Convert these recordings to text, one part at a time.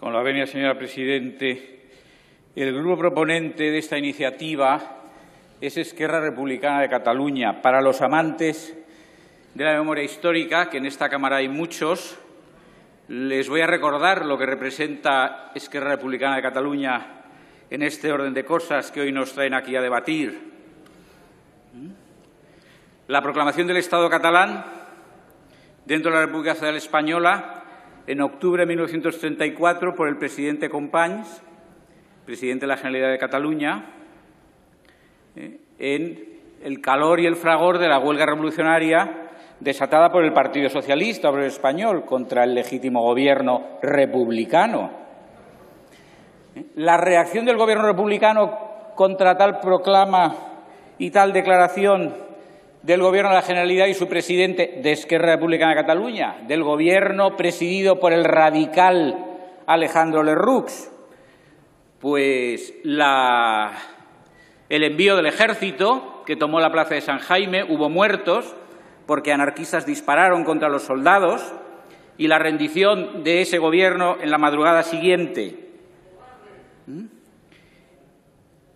Con la venia, señora Presidente, el grupo proponente de esta iniciativa es Esquerra Republicana de Cataluña. Para los amantes de la memoria histórica, que en esta Cámara hay muchos, les voy a recordar lo que representa Esquerra Republicana de Cataluña en este orden de cosas que hoy nos traen aquí a debatir. La proclamación del Estado catalán dentro de la República Federal Española en octubre de 1934 por el presidente Companys, presidente de la Generalidad de Cataluña, eh, en el calor y el fragor de la huelga revolucionaria desatada por el Partido Socialista Obrero Español contra el legítimo gobierno republicano. La reacción del gobierno republicano contra tal proclama y tal declaración del Gobierno de la Generalidad y su presidente de Esquerra Republicana de Cataluña, del Gobierno presidido por el radical Alejandro Lerroux, pues el envío del ejército que tomó la plaza de San Jaime, hubo muertos, porque anarquistas dispararon contra los soldados y la rendición de ese gobierno en la madrugada siguiente. ¿Mm?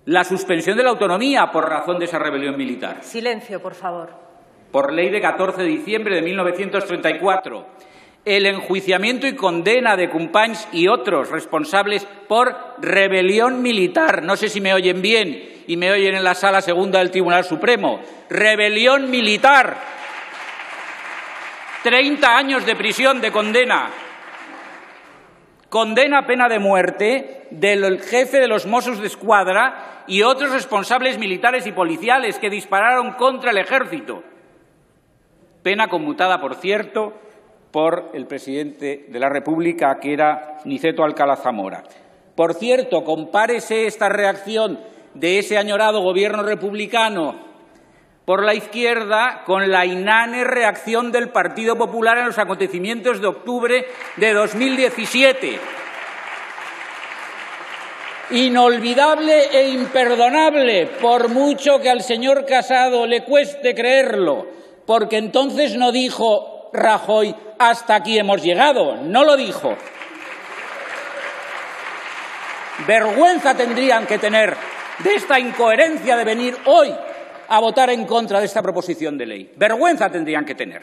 La suspensión de la autonomía por razón de esa rebelión militar. Silencio, por favor. Por ley de 14 de diciembre de 1934. El enjuiciamiento y condena de Companys y otros responsables por rebelión militar. No sé si me oyen bien y me oyen en la sala segunda del Tribunal Supremo. Rebelión militar 30 años de prisión de condena. Condena a pena de muerte del jefe de los Mossos de Escuadra y otros responsables militares y policiales que dispararon contra el ejército. Pena conmutada, por cierto, por el presidente de la República, que era Niceto Alcalá Zamora. Por cierto, compárese esta reacción de ese añorado gobierno republicano por la izquierda con la inane reacción del Partido Popular en los acontecimientos de octubre de 2017. Inolvidable e imperdonable, por mucho que al señor Casado le cueste creerlo, porque entonces no dijo Rajoy hasta aquí hemos llegado, no lo dijo. Vergüenza tendrían que tener de esta incoherencia de venir hoy a votar en contra de esta proposición de ley. Vergüenza tendrían que tener,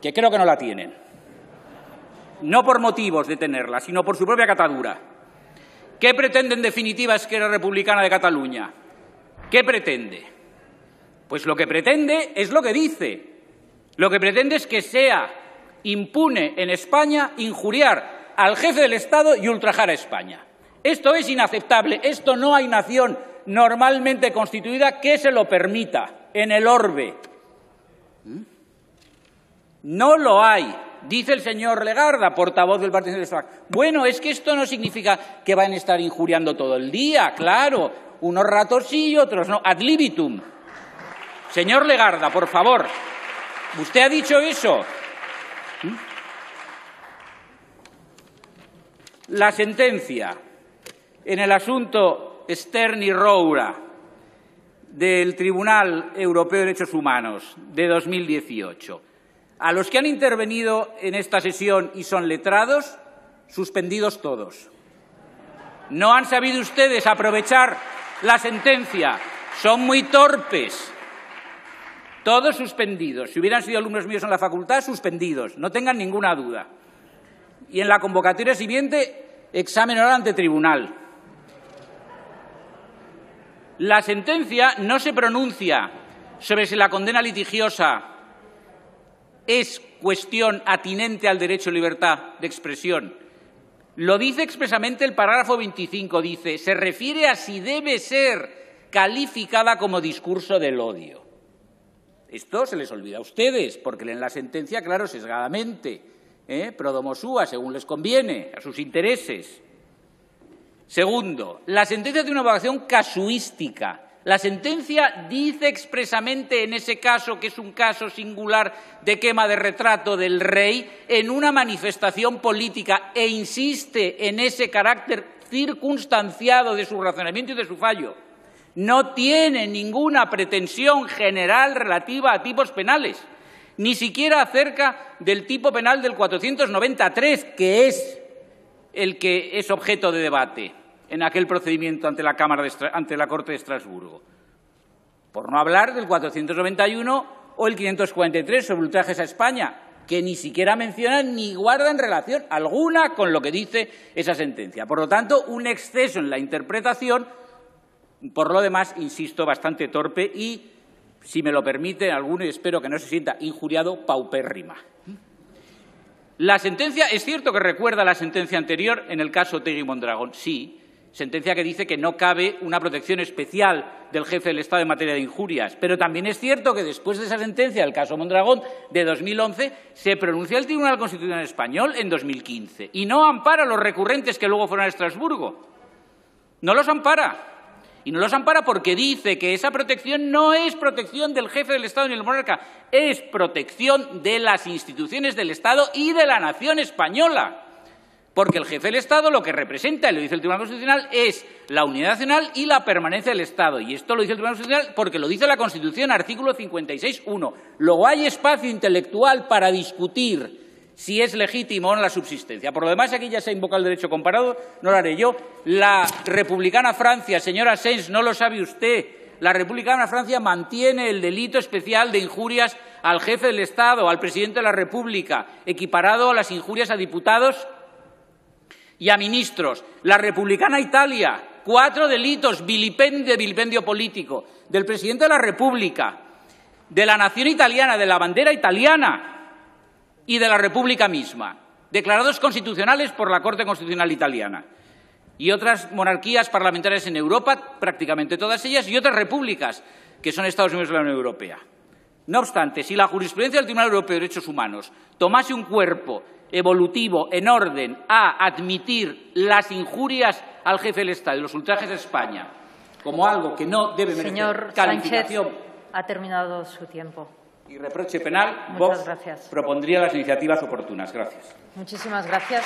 que creo que no la tienen. No por motivos de tenerla, sino por su propia catadura. ¿Qué pretende en definitiva Esquerra Republicana de Cataluña? ¿Qué pretende? Pues lo que pretende es lo que dice. Lo que pretende es que sea impune en España injuriar al jefe del Estado y ultrajar a España. Esto es inaceptable. Esto no hay nación normalmente constituida que se lo permita en el orbe. No lo hay. Dice el señor Legarda, portavoz del Partido Socialista. Bueno, es que esto no significa que van a estar injuriando todo el día, claro. Unos ratos sí y otros no. Ad libitum. Señor Legarda, por favor. ¿Usted ha dicho eso? La sentencia en el asunto Stern y Roura del Tribunal Europeo de Derechos Humanos de 2018. A los que han intervenido en esta sesión y son letrados, suspendidos todos. No han sabido ustedes aprovechar la sentencia. Son muy torpes. Todos suspendidos. Si hubieran sido alumnos míos en la facultad, suspendidos. No tengan ninguna duda. Y en la convocatoria siguiente, examen oral ante tribunal. La sentencia no se pronuncia sobre si la condena litigiosa es cuestión atinente al derecho a libertad de expresión. Lo dice expresamente el parágrafo 25, dice, se refiere a si debe ser calificada como discurso del odio. Esto se les olvida a ustedes, porque leen la sentencia, claro, sesgadamente, ¿eh? prodomosúa, según les conviene, a sus intereses. Segundo, la sentencia tiene una evaluación casuística. La sentencia dice expresamente en ese caso, que es un caso singular de quema de retrato del rey, en una manifestación política e insiste en ese carácter circunstanciado de su razonamiento y de su fallo. No tiene ninguna pretensión general relativa a tipos penales. ni siquiera acerca del tipo penal del 493, que es el que es objeto de debate en aquel procedimiento ante la, Cámara ante la Corte de Estrasburgo. Por no hablar del 491 o el 543 sobre ultrajes a España, que ni siquiera mencionan ni guardan relación alguna con lo que dice esa sentencia. Por lo tanto, un exceso en la interpretación, por lo demás, insisto, bastante torpe y, si me lo permite alguno, y espero que no se sienta injuriado, paupérrima. La sentencia, es cierto que recuerda la sentencia anterior en el caso Tegui Mondragón, sí, sentencia que dice que no cabe una protección especial del jefe del Estado en materia de injurias. Pero también es cierto que después de esa sentencia, el caso Mondragón de 2011, se pronunció el Tribunal Constitucional Español en 2015 y no ampara a los recurrentes que luego fueron a Estrasburgo. No los ampara. Y no los ampara porque dice que esa protección no es protección del jefe del Estado ni del monarca, es protección de las instituciones del Estado y de la nación española. Porque el jefe del Estado lo que representa, y lo dice el Tribunal Constitucional, es la unidad nacional y la permanencia del Estado. Y esto lo dice el Tribunal Constitucional porque lo dice la Constitución, artículo 56.1. Luego hay espacio intelectual para discutir si es legítimo o no la subsistencia. Por lo demás, aquí ya se ha invocado el derecho comparado, no lo haré yo. La republicana Francia, señora Sens, no lo sabe usted, la republicana Francia mantiene el delito especial de injurias al jefe del Estado, al presidente de la República, equiparado a las injurias a diputados y a ministros. La republicana Italia, cuatro delitos, vilipendio, vilipendio político, del presidente de la República, de la nación italiana, de la bandera italiana y de la República misma, declarados constitucionales por la Corte Constitucional Italiana. Y otras monarquías parlamentarias en Europa, prácticamente todas ellas, y otras repúblicas, que son Estados Unidos de la Unión Europea. No obstante, si la jurisprudencia del Tribunal Europeo de Derechos Humanos tomase un cuerpo evolutivo en orden a admitir las injurias al jefe del Estado y los ultrajes de España como algo que no debe merecer Señor calificación Sánchez, ha terminado su tiempo. y reproche penal, Muchas Vox gracias. propondría las iniciativas oportunas. Gracias. Muchísimas gracias.